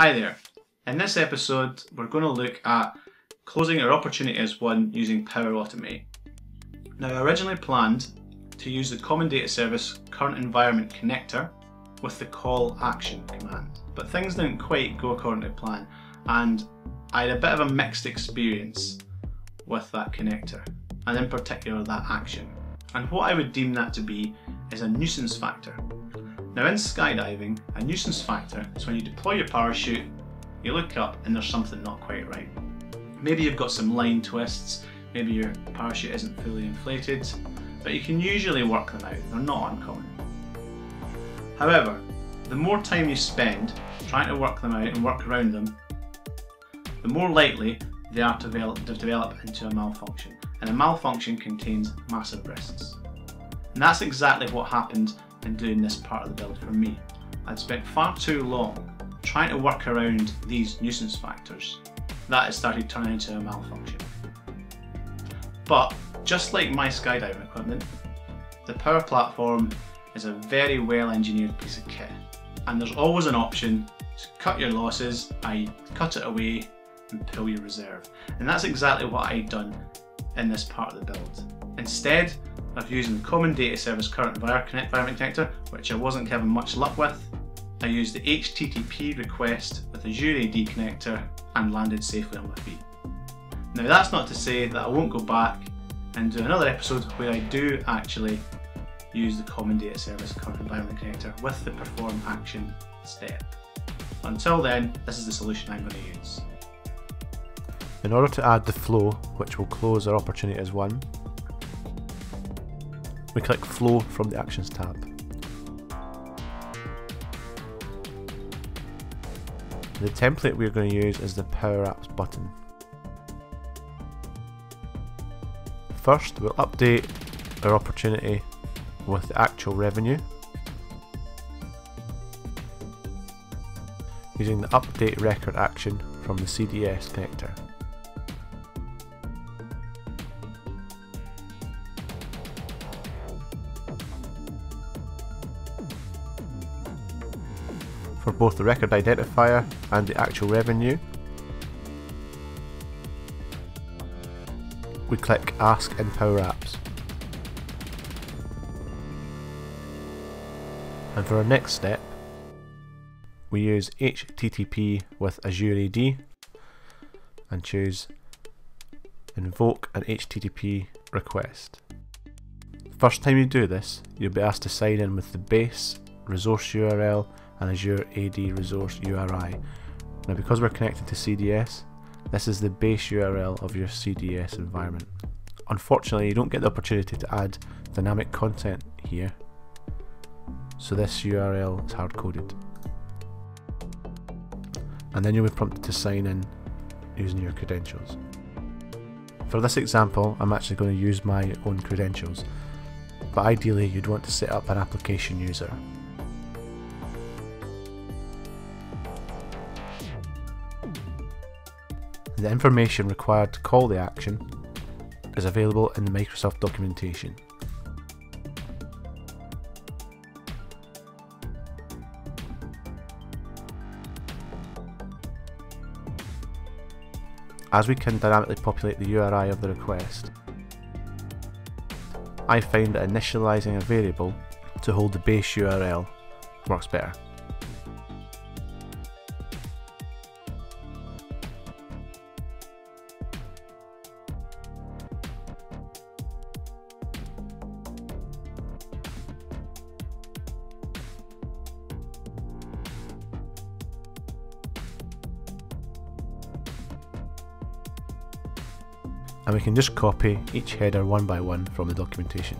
Hi there. In this episode, we're going to look at closing our opportunity as won using Power Automate. Now, I originally planned to use the Common Data Service current environment connector with the call action command, but things didn't quite go according to plan, and I had a bit of a mixed experience with that connector, and in particular that action. And what I would deem that to be is a nuisance factor. Now in skydiving, a nuisance factor is when you deploy your parachute, you look up and there's something not quite right. Maybe you've got some line twists, maybe your parachute isn't fully inflated, but you can usually work them out, they're not uncommon. However, the more time you spend trying to work them out and work around them, the more likely they are to develop, to develop into a malfunction. And a malfunction contains massive risks. And that's exactly what happened in doing this part of the build for me. I'd spent far too long trying to work around these nuisance factors that it started turning into a malfunction. But just like my skydiving equipment, the power platform is a very well engineered piece of kit and there's always an option to cut your losses, i.e. cut it away and pull your reserve. And that's exactly what I'd done in this part of the build. Instead of used the Common Data Service Current Environment Connector, which I wasn't having much luck with, I used the HTTP request with Azure AD connector and landed safely on my feet. Now that's not to say that I won't go back and do another episode where I do actually use the Common Data Service Current Environment Connector with the perform action step. Until then, this is the solution I'm going to use. In order to add the flow, which will close our opportunity as won, we click Flow from the Actions tab. The template we're going to use is the Power Apps button. First, we'll update our opportunity with the actual revenue using the update record action from the CDS connector. For both the record identifier and the actual revenue. We click Ask in Power Apps. And for our next step, we use HTTP with Azure AD and choose Invoke an HTTP request. First time you do this, you'll be asked to sign in with the base resource URL and Azure AD Resource URI. Now because we're connected to CDS, this is the base URL of your CDS environment. Unfortunately, you don't get the opportunity to add dynamic content here, so this URL is hard-coded. And then you'll be prompted to sign in using your credentials. For this example, I'm actually going to use my own credentials, but ideally you'd want to set up an application user. The information required to call the action is available in the Microsoft documentation. As we can dynamically populate the URI of the request, I find that initializing a variable to hold the base URL works better. And we can just copy each header one by one from the documentation.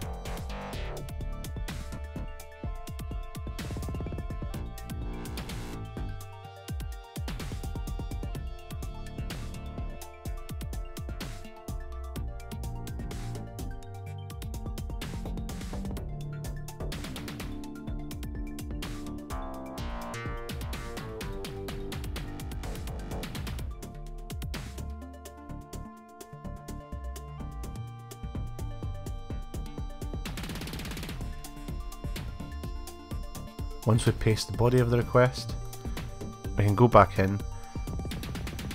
Once we paste the body of the request, we can go back in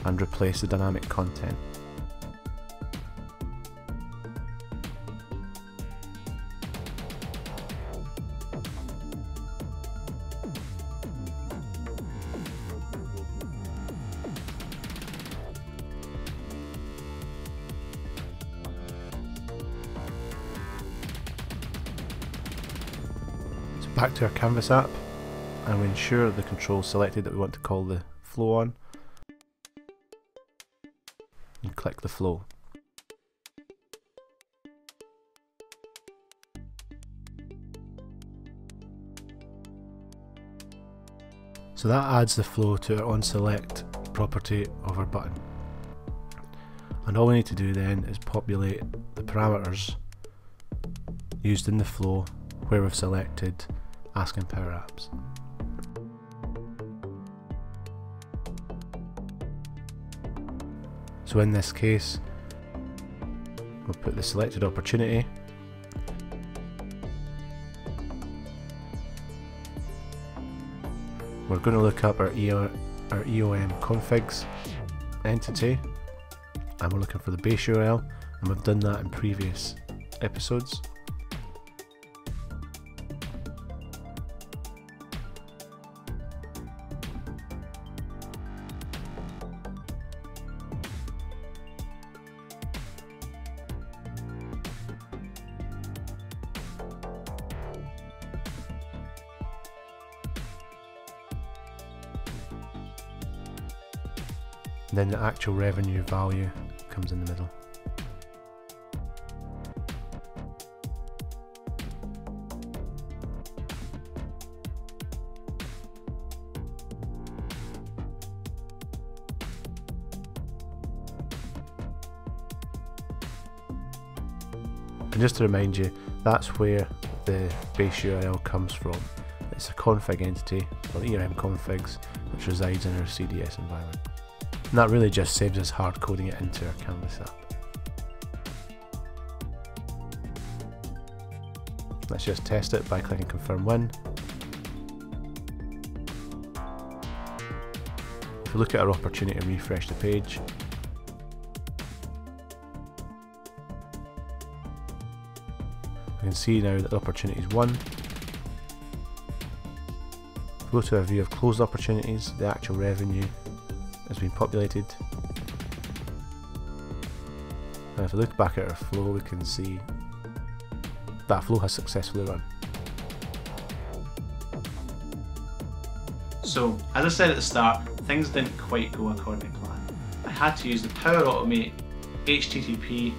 and replace the dynamic content. Back to our Canvas app and we ensure the control selected that we want to call the flow on and click the flow. So that adds the flow to our onSelect property of our button. And all we need to do then is populate the parameters used in the flow where we've selected Ask in Power Apps. So in this case, we'll put the selected opportunity We're going to look up our, EO, our EOM configs entity and we're looking for the base URL and we've done that in previous episodes. And then the actual revenue value comes in the middle. And just to remind you, that's where the base URL comes from. It's a config entity, or ERM configs, which resides in our CDS environment. And that really just saves us hard coding it into our Canvas app. Let's just test it by clicking confirm win. If we look at our opportunity and refresh the page, we can see now that the opportunity is won. Go to a view of closed opportunities, the actual revenue has been populated. And if we look back at our flow, we can see that flow has successfully run. So, as I said at the start, things didn't quite go according to plan. I had to use the Power Automate HTTP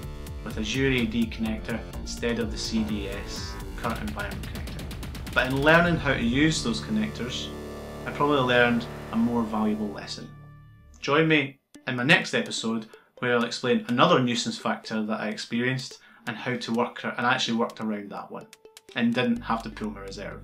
with Azure AD connector instead of the CDS current environment connector. But in learning how to use those connectors, I probably learned a more valuable lesson. Join me in my next episode where I'll explain another nuisance factor that I experienced and how to work and actually worked around that one and didn't have to pull my reserve.